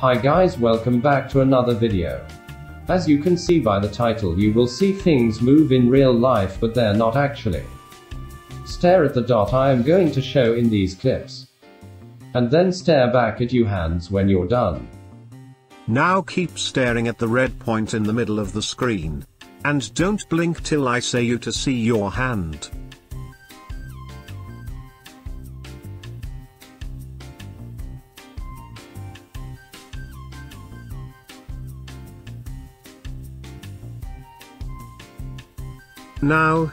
Hi guys welcome back to another video. As you can see by the title you will see things move in real life but they're not actually. Stare at the dot I am going to show in these clips. And then stare back at you hands when you're done. Now keep staring at the red point in the middle of the screen. And don't blink till I say you to see your hand. Now,